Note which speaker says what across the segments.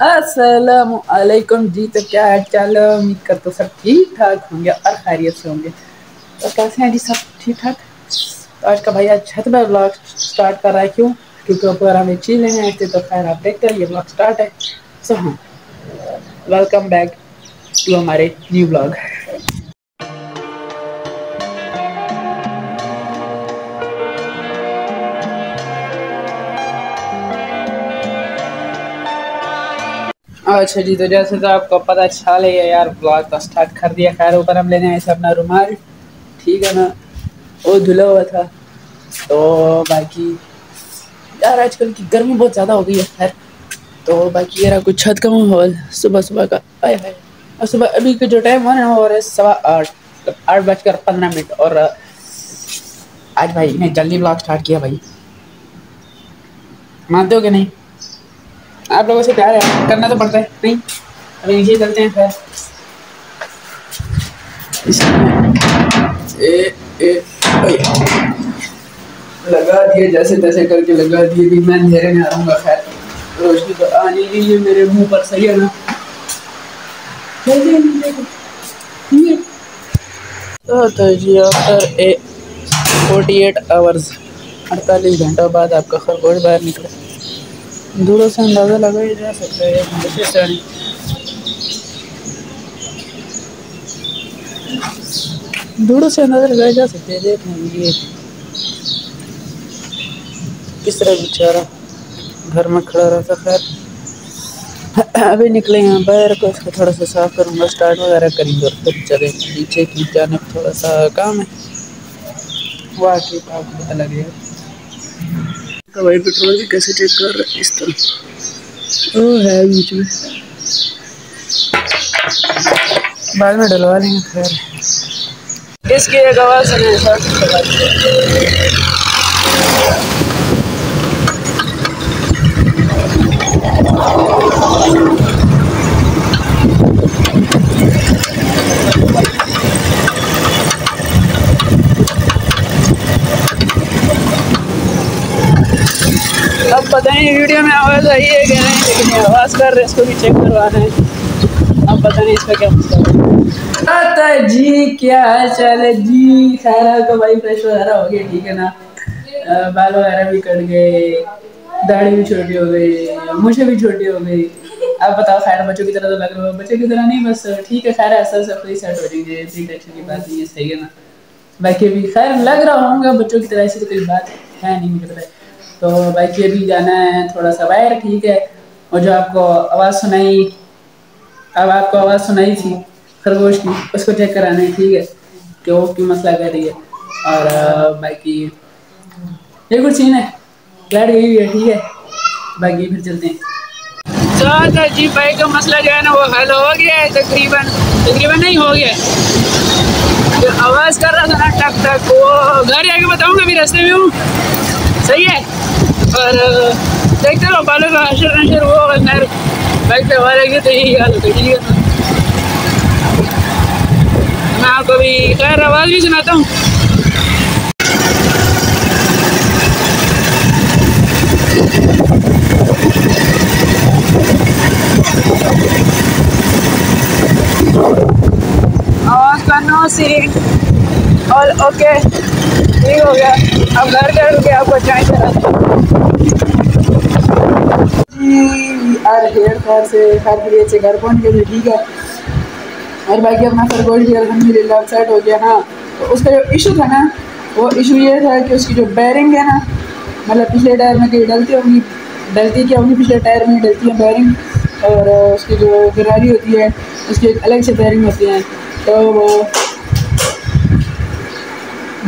Speaker 1: वालेकुम जी तो क्या है चाल उम्मीद कर तो सब ठीक ठाक होंगे और खैरियत से होंगे। तो कैसे हैं जी सब? ठीक ठाक तो आज का भैया छत पर ब्लॉग स्टार्ट कर रहा है क्यों? क्योंकि अगर हमें चीज़ लेने आए थे तो खैर आप देखते हैं ये ब्लॉग स्टार्ट है। सो हाँ वेलकम बैक टू हमारे न्यू ब्लॉग अच्छा जी तो जैसे तो आपको पता चल है यार ब्लॉग तो स्टार्ट कर दिया। खैर, ऊपर हम लेने आए अपना रुमाल। ठीक है ना? वो धुला हुआ था। तो बाकी, यार, आजकल की गर्मी बहुत ज़्यादा हो गई है, खैर। तो बाकी यार कुछ छत का माहौल, सुबह सुबह का। आए है और सुबह, अभी का जो टाइम हो रहा है वो है सवा आठ मतलब आठ बजकर पंद्रह मिनट। और, आज भाई मैं जल्दी ब्लॉग स्टार्ट किया भाई। मानते हो कि नहीं? आप लोगों से प्यार है करना तो पड़ता है नहीं? अभी नीचे चलते हैं फिर। ए, ए, लगा दिए जैसे तैसे करके लगा दिए भी मैं अंधेरे में आऊँगा खैर। रोशनी तो आने के लिए मेरे मुँह पर सही है ना? तो जी after a forty eight hours अड़तालीस घंटों बाद आपका खरगोश बाहर निकला। दूरों से अंदाज़ा लगाया जा सकता है दूरों से अंदाज़ा लगाया जा सकता है देख ये किस तरह बेचारा घर में खड़ा रहता खैर अभी निकले यहाँ बाहर को इसको थोड़ा सा साफ़ करूँगा स्टार्ट वगैरह करेंगे और फिर चले नीचे की जाने थोड़ा सा काम है। वाह की आपको पता लगे तो भाई पेट्रोल भी कैसे चेक कर रहा है इस तरह? ओ है बीच में। बाद में डलवा लेंगे खैर इसकी एक आवाज़ सुने अब पता नहीं, वीडियो में आवाज़ आई है कि नहीं लेकिन आवाज़ कर रहे इसको भी चेक करवाना है। अब पता नहीं इसका क्या मसला है। जी क्या हाल चाल है? जी खैर तो भाई फ्रेश वगैरह हो गया, ठीक है ना? बाल वगैरह भी कट गए, दाढ़ी भी छोटी हो गई, मुझे भी छोटी हो गई। अब बताओ खैर बच्चों की तरह तो लग रहा है बच्चों की तरह नहीं, बस ठीक है खैर ऐसा सब कोई सेट हो जाएँगे इतनी टेंशन की बात नहीं है, सही है ना? बाकी अभी खैर लग रहा होगा, बच्चों की तरह ऐसी तो कोई बात है नहीं, मुझे पता है। तो बाकी भी जाना है, थोड़ा सा बाहर ठीक है। और जो आपको आवाज़ सुनाई, अब आपको आवाज़ सुनाई थी, खरगोश की, उसको चेक कराना है, ठीक है? कि वो क्यों मसला कर रही है। और बाकी ये कुछ सीन है। लाइट गई हुई है, ठीक है? बाकी फिर चलते हैं। तो जी, भाई का मसला जो है ना, वो हल हो गया है, तकरीबन। तकरीबन नहीं हो गया जो आवाज़ कर रहा था ना टक टक वो घर जाके बताऊँगा अभी रास्ते में हूँ। सही है। और देखते रहो बालों का अशर नशर वो बाइक पे हमारे तो यही हाल होता है मैं आपको भी खैर आवाज़ भी सुनाता हूँ। आवाज़ का नो ऑल ओके ठीक हो गया। अब घर कर के आपको चाय हेयर से, खैर के से घर पहुँच गए ठीक है। और बाकी अपना खरगोश भी अलहमदिल्ला सेट हो गया हाँ। तो उसका जो इशू था ना, वो इशू ये था कि उसकी जो बैरिंग है ना मतलब पिछले टायर में कहीं डलती होंगी, डलती क्या होंगी पिछले टायर में, डलती है बैरिंग और उसकी जो गरारी होती है, उसकी एक अलग से बैरिंग होती है। तो वो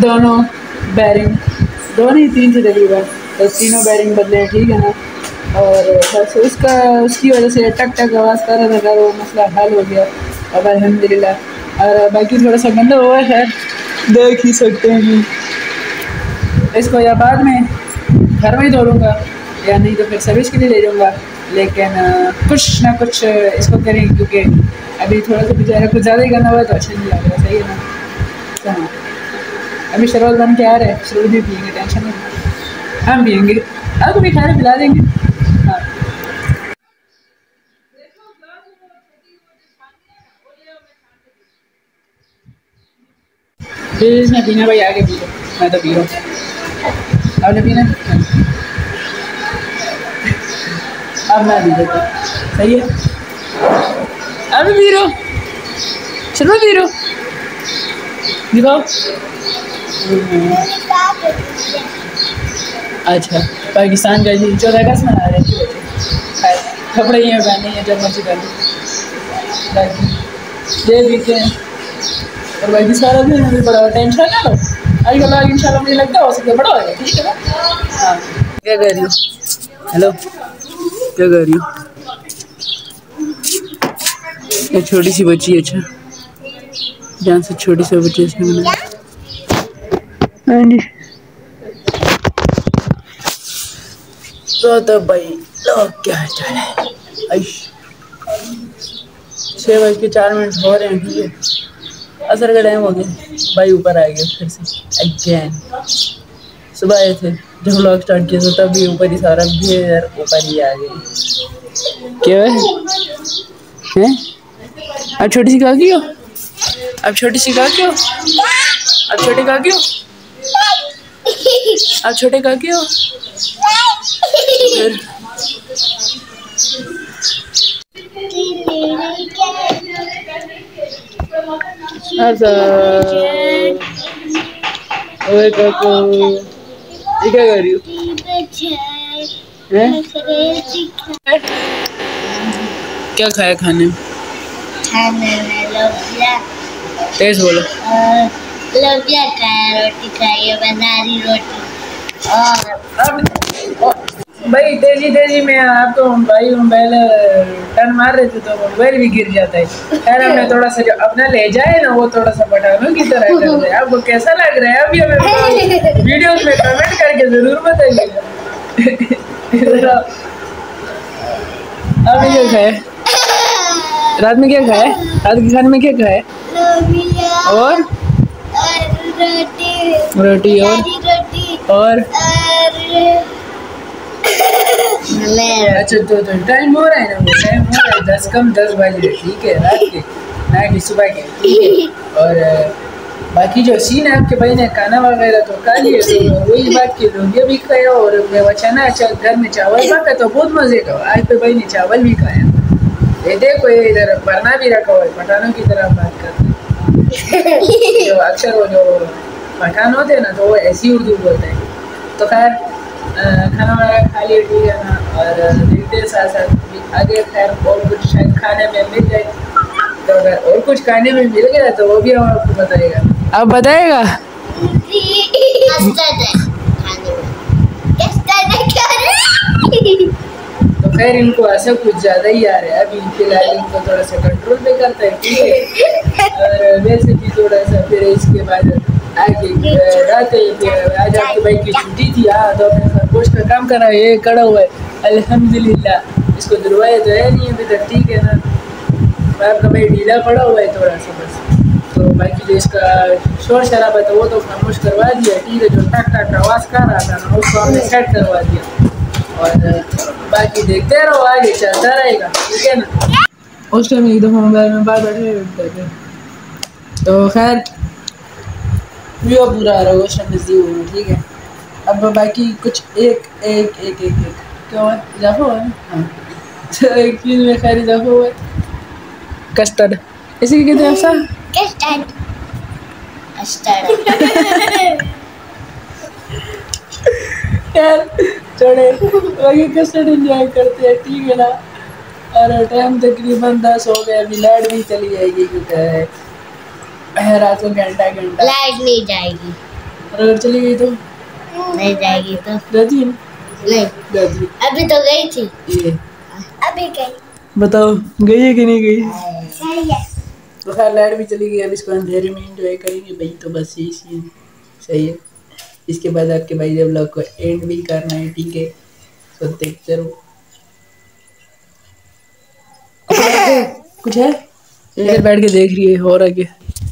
Speaker 1: दोनों बैरिंग दोनों ही तीन से तकरीबन तो तीनों बैरिंग बदले ठीक है ना? और, बस उसका, उसकी वजह से टक टक आवाज़ कर रहा था वो मसला हल हो गया। अब अलहमदिल्ला और बाकी थोड़ा सा गंदा हुआ है, देख ही सकते हैं इसको या बाद में घर में ही धोलूँगा या नहीं तो फिर सर्विस के लिए ले जाऊँगा। लेकिन कुछ ना कुछ इसको करें, क्योंकि अभी थोड़ा सा बेचारा कुछ ज़्यादा ही गंदा हुआ तो अच्छा नहीं लग रहा, सही है ना? हाँ। अभी शरबत बन के आ रहे हैं शरबत भी पियेंगे, टेंशन नहीं। हम पियेंगे। आपको भी खाने पिला देंगे। हाँ पीना भाई, आगे पी मैं तो पी रहा हूँ पीना? अब मैं पी सही है? अब पी चलो पी दिखाओ। अच्छा पाकिस्तान का जी चौदह अगस्त मना रहे थे कपड़े ये पहने हैं जब मर्ज़ी पहने दे पीते हैं? और बाकी सारा दिन मुझे बड़ा टेंशन ना? लो आजकल आगे इंशाल्लाह मुझे लगता है हो सकता बड़ा होगा ठीक है ना? हाँ। क्या कर रही हो? हेलो क्या कर रही हो? छोटी सी बच्ची अच्छा। जान से छोटी सी बच्ची इसने बनाया हाँ तो तो भाई लो क्या चल है? छः बज के चार मिनट हो रहे हैं ठीक है? असर का टाइम हो गया भाई ऊपर आ गया फिर से। अगेन सुबह आए थे जब व्लॉग स्टार्ट किया था तब भी ऊपर ही सारा भी यार ऊपर ही आ गई क्या है? हैं? अब छोटी सी कहा क्यों अब छोटी सी कहा क्यों अब छोटे कहा क्यों अब छोटे कहा क्यों फिर अच्छा। ओए काकू। ये क्या कर रही हो? क्या खाया खाने? में
Speaker 2: खाने में लोबिया।
Speaker 1: तेज बोलो।
Speaker 2: लोबिया खाया रोटी खाई है बनारी रोटी।
Speaker 1: भाई तेज़ी तेज़ी में आपको भाई मोबाइल टर्न मार रहे थे तो मोबाइल भी गिर जाता है। खैर हमने थोड़ा सा जो अपना ले जाए ना वो थोड़ा सा बटानों की तरह कर रहे आपको कैसा लग रहा है? अभी हमें वीडियोस में कमेंट करके ज़रूर बताइएगा। आपने क्या खाया रात में क्या खाए रात के खाने में क्या
Speaker 2: खाए
Speaker 1: और?
Speaker 2: रोटी।
Speaker 1: रोटी और? और अच्छा तो तो टाइम हो रहा है ना टाइम हो रहा है दस कम दस बज रहे ठीक है रात के। ना कि सुबह के ठीक है। और बाकी जो सीन है आपके भाई ने खाना वगैरह तो खा लिया तो वही बात की लोग ये भी खाया और मैं बचा ना अच्छा घर में चावल पका तो बहुत मज़े का आज पे भाई ने चावल भी खाया। ये देखो ये इधर बरना भी रखा हुआ है पठानों की तरह बात करते जो अक्सर वो जो पठान होते हैं ना तो वो ऐसी उर्दू बोलते हैं। तो खैर खाना वाना खा लिया ठीक है ना? और देखते हैं साथ साथ। आगे खैर और कुछ शायद खाने में मिल जाए। तो अगर और कुछ खाने में मिल गया तो वो भी हम आपको बताएगा। आप बताएगा? तो खैर इनको ऐसा कुछ ज़्यादा ही आ रहा है अभी फ़िलहाल इनको थोड़ा सा कंट्रोल पे करता है ठीक है? और वैसे भी थोड़ा सा फिर इसके बाद हाँ तो काम कर रहा है ये खड़ा हुआ है अल्हम्दुलिल्लाह इसको दुलवाया तो है नहीं अभी तक ठीक है ना आपका भाई ढीला पड़ा हुआ है थोड़ा सा बस तो बाकी जो इसका शोर शराबा था वो तो खामोश करवा दिया ठीक है जो टक टक आवाज़ कर रहा था ना उसको हमने सेट करवा दिया और बाकी देखते रहो आगे चलता रहेगा ठीक है ना उस टाइम एक दफ़ा मोबाइल में बैठे तो खैर व्यू पूरा आ रहा है उस टाइम नज़दीक हुआ ठीक है? अब बाकी कुछ एक एक एक एक एक। क्या हुआ इजाफा हुआ है? हाँ। तो एक चीज़ में खैर इजाफा हुआ है। कस्टर्ड। इसी के कहते हैं अफसा
Speaker 2: कस्टर्ड। कस्टर्ड।
Speaker 1: यार छोड़े बाकी कस्टर्ड एंजॉय करते हैं ठीक है ना? और टाइम तकरीबन दस हो गया अभी लाइट भी चली जाएगी क्योंकि है रात को घंटा घंटा।
Speaker 2: लाइट नहीं जाएगी।
Speaker 1: और अगर चली गई तो?
Speaker 2: नहीं जाएगी तो।
Speaker 1: जाती
Speaker 2: नहीं।
Speaker 1: जाती
Speaker 2: अभी तो गई थी। अभी गई।
Speaker 1: बताओ गई है कि नहीं गई?
Speaker 2: सही है
Speaker 1: तो खैर लाइट भी चली गई अब इसको अंधेरे में एंजॉय करेंगे। भाई तो बस यही सीन सही है। इसके बाद आपके भाई जब लोग को एंड भी करना है ठीक है? तो देखते रहो। कुछ है? इधर बैठ के देख रही है हो रहा क्या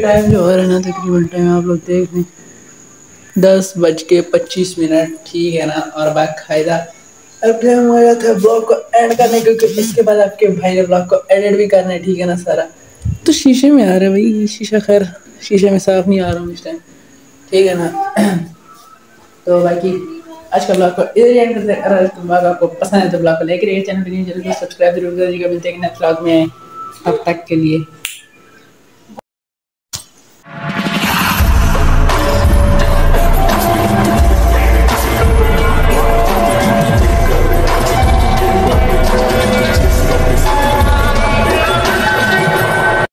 Speaker 1: टाइम जो हो रहा है ना, तकरीबन टाइम आप लोग देख लें दस बज के पच्चीस मिनट, ठीक है ना? और बाकायदा अब टाइम हो गया था ब्लॉग को एंड करना, क्योंकि इसके बाद आपके भाई ने ब्लॉग को एडिट भी करना है, ठीक है ना, सारा? तो शीशे में आ रहा है भाई, शीशा खैर, शीशे में साफ़ नहीं आ रहा हूँ इस टाइम ठीक है ना? तो बाकी आज का ब्लॉग को इधर एंड करते हैं। अगर ब्लॉग आपको पसंद है तो ब्लॉग को लाइक करिए चैनल पर नहीं को सब्सक्राइब ज़रूर करिएगा। मिलते हैं नेक्स्ट ब्लॉग में। तब तक के लिए।